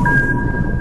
you